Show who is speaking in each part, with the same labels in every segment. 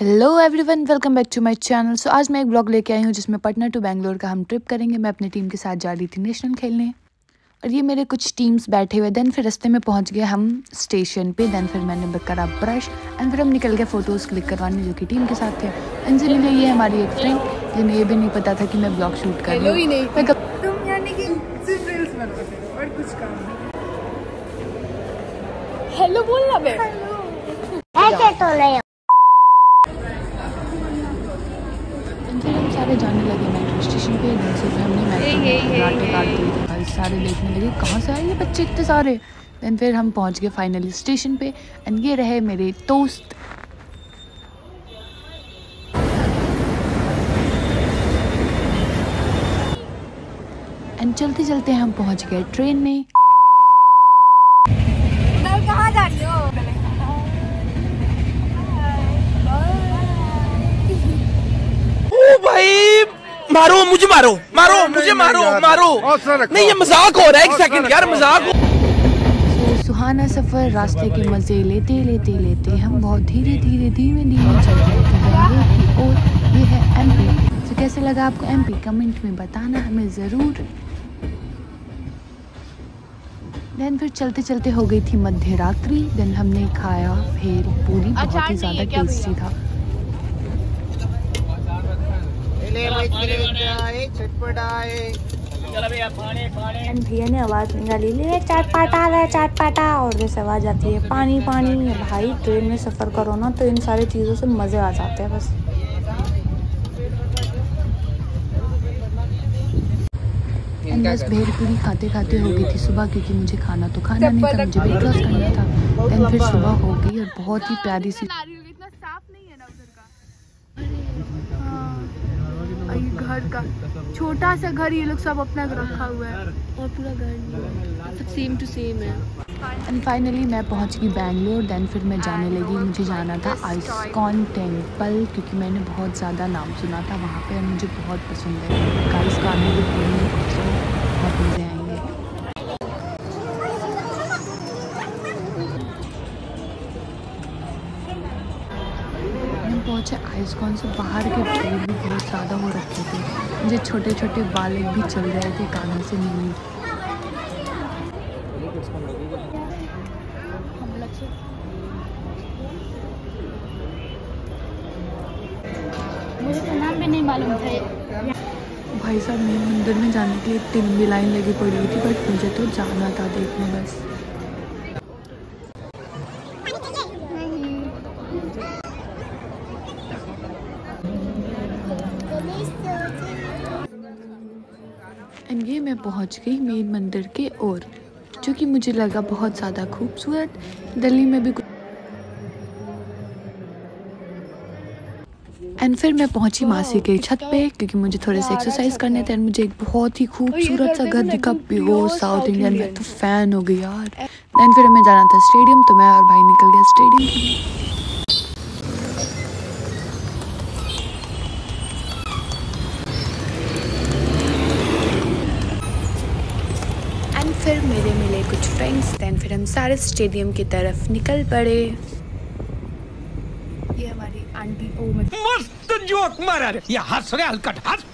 Speaker 1: Hello everyone welcome back to my channel so आज मैं एक ब्लॉग लेके आई हूँ जिसमें पटना टू बैंगलोर का हम ट्रिप करेंगे। मैं अपनी टीम के साथ जा रही थी नेशनल खेलने। और ये मेरे कुछ टीम्स बैठे हुए देन फिर रास्ते में पहुँच गए हम स्टेशन पे। देन फिर मैंने करा ब्रश एंड फिर हम निकल गए फ़ोटोज़ क्लिक करवाने जो कि टीम के साथ थे। इनसे मिले ये हमारी एक फ्रेंड जिन्हें ये भी नहीं पता था कि मैं ब्लॉग शूट कर रही हूँ।
Speaker 2: हेलो बोल ना
Speaker 3: ऐसे तो ले
Speaker 1: सारे जाने लगे मेट्रो स्टेशन पे से हमने सारे देखने लगे, कहाँ से आए ये बच्चे इतने सारे? दैन फिर हम पहुँच गए फाइनल स्टेशन पे एंड ये रहे मेरे दोस्त। एंड चलते चलते हम पहुँच गए ट्रेन में
Speaker 2: कहाँ जा रही हो
Speaker 4: भाई मारो मुझे मारो। मारो मुझे मारो मारो। नहीं ये मज़ाक हो रहा है एक सेकंड यार मज़ाक हो
Speaker 1: सुहाना सफ़र रास्ते के मज़े लेते लेते लेते हम बहुत धीरे धीरे धीमे धीमे चल रहे थे और ये है एमपी तो कैसे लगा आपको एमपी कमेंट में बताना हमें ज़रूर। देन फिर चलते चलते हो गई थी मध्य रात्रि देन हमने खाया भेल पूरी बहुत ही ज़्यादा टेस्टी था।
Speaker 3: भैया ने आवाज़ निकाली ले चाट पाटा है चाट पाटा और जैसे आवाज़ आती है पानी पानी भाई ट्रेन में सफ़र करो ना तो इन सारी चीज़ों से मज़े आ जाते हैं बस।
Speaker 1: बस भेड़ पूरी खाते खाते हो गई थी सुबह क्योंकि मुझे खाना तो खाना नहीं था मुझे वेट लॉस करना था। देन फिर सुबह हो गई और बहुत ही प्यारी सी
Speaker 2: घर का छोटा सा घर ये लोग सब अपना रखा हुआ है। और पूरा घर सब सेम टू सेम है।
Speaker 1: एंड फाइनली मैं पहुँच गई बैंगलोर दैन फिर मैं जाने लगी। मुझे जाना था आइसकॉन टेंपल क्योंकि मैंने बहुत ज़्यादा नाम सुना था वहाँ पे मुझे बहुत पसंद है। आइसकॉन में आने भी बहुत पहुँचे आइसकॉन से बाहर के भीड़ भी बहुत ज़्यादा हो रखे थे। मुझे छोटे छोटे बालक भी चल रहे थे कानों से
Speaker 3: मुझे तो नाम भी नहीं मालूम था।
Speaker 1: भाई साहब मेरे मंदिर में जाने के लिए इतनी लंबी लाइन लगी पड़ी थी बट मुझे तो जाना था देखने बस। एंड ये मैं पहुँच गई मेन मंदिर के ओर, जो कि मुझे लगा बहुत ज़्यादा खूबसूरत। दिल्ली में भी एंड फिर मैं पहुँची मासी के छत पे, क्योंकि मुझे थोड़े से एक्सरसाइज करने थे। एंड मुझे एक बहुत ही खूबसूरत सा घर दिखा प्योर साउथ इंडियन मैं तो फ़ैन हो गई यार। देन फिर हमें जाना था स्टेडियम तो मैं और भाई निकल गया स्टेडियम फिर मेरे मिले कुछ फ्रेंड्स देन फिर हम सारे स्टेडियम की तरफ़ निकल पड़े। ये हमारी आंटी ओ
Speaker 4: मस्त जोक मारा रे। ये हंस रे हलकट हंस।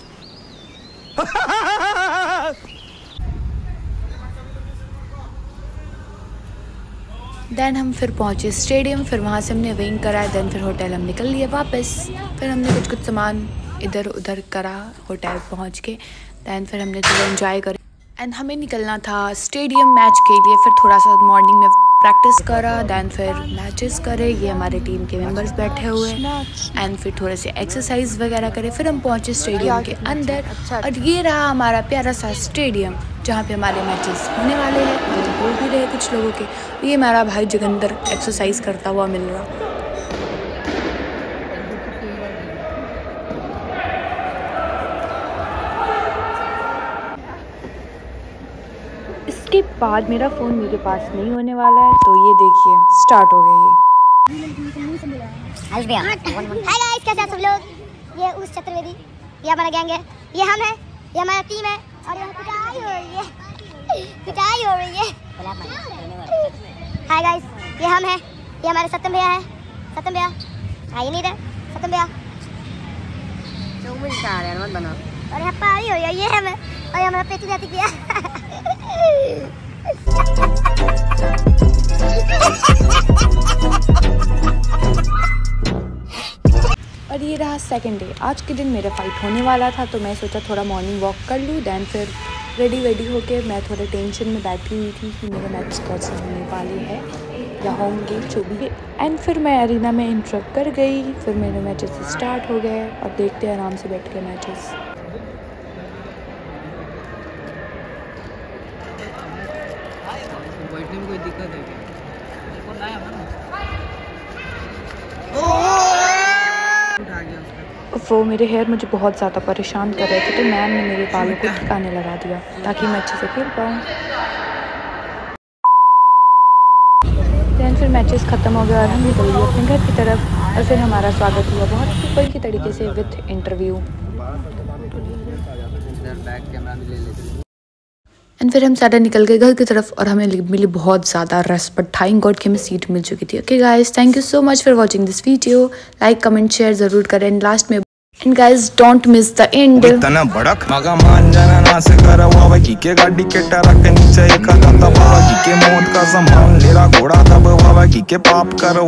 Speaker 1: देन हम फिर पहुँचे स्टेडियम फिर वहाँ से हमने विंग कराया देन फिर होटल हम निकल लिए वापस। फिर हमने कुछ कुछ सामान इधर उधर करा होटल पहुँच के। देन फिर हमने थोड़ा इन्जॉय कर। एंड हमें निकलना था स्टेडियम मैच के लिए, फिर थोड़ा सा मॉर्निंग में प्रैक्टिस करा दैन फिर मैचेस करे, ये हमारे टीम के मेंबर्स बैठे हुए एंड फिर थोड़े से एक्सरसाइज वगैरह करे, फिर हम पहुँचे स्टेडियम के अंदर। और ये रहा हमारा प्यारा सा स्टेडियम जहाँ पे हमारे मैचेस होने वाले हैं। बोल भी रहे कुछ लोगों के। ये हमारा भाई जगंदर एक्सरसाइज करता हुआ मिल रहा। बाद मेरा फ़ोन मेरे पास नहीं होने वाला है। तो ये देखिए स्टार्ट हो गया
Speaker 3: ये। हाय गाइस कैसे आप सब लोग? ये उस चतुर्वेदी ये हमारा गैंग है। ये हम है ये हमारा टीम है। और यहाँ पिटाई हो रही है। पिटाई हो रही है। हाय गाइस ये हम है। ये हमारे सत्यम भैया है। सत्यम भैया आइए नहीं इधर।
Speaker 5: खत्म भैया। रहे हैं अरे यहाँ पारी हो ये है मैं और हमारा पेट जाती किया
Speaker 1: और ये रहा सेकेंड डे आज के दिन मेरा फाइट होने वाला था तो मैं सोचा थोड़ा मॉर्निंग वॉक कर लूँ दैन फिर रेडी वेडी होके मैं थोड़े टेंशन में बैठी हुई थी कि मेरे मैच कैसे होने वाले हैं, या होंगे, जो भी एंड फिर मैं अरीना में इंटरप्ट कर गई, फिर मेरे मैचेस स्टार्ट हो गए और देखते आराम से बैठ के मैचेस वो मेरे हेयर मुझे बहुत ज़्यादा परेशान कर रहे थे तो मैम ने मेरे बालों को ठिकाने लगा दिया ताकि मैं अच्छे से खेल पाऊँ। दैन फिर मैचेस ख़त्म हो गए और हम निकल गए अपने घर की तरफ़ और फिर हमारा स्वागत हुआ बहुत सिंपल की तरीके से विथ इंटरव्यू एंड फिर हम सारा निकल गए घर की तरफ़ और हमें मिली बहुत ज़्यादा रस बट थैंक गॉड कि हमें सीट मिल चुकी थी। Okay guys thank you so much for watching this video like comment share ज़रूर करें। एंड लास्ट में and guys don't miss the end
Speaker 6: इतना बड़क मगा मान जाना, ना कर वावा की के गाड़ी के टरक नीचे एक कदम बाबा की के मौत का संभाल लेरा घोड़ा दब वावा की के पाप कर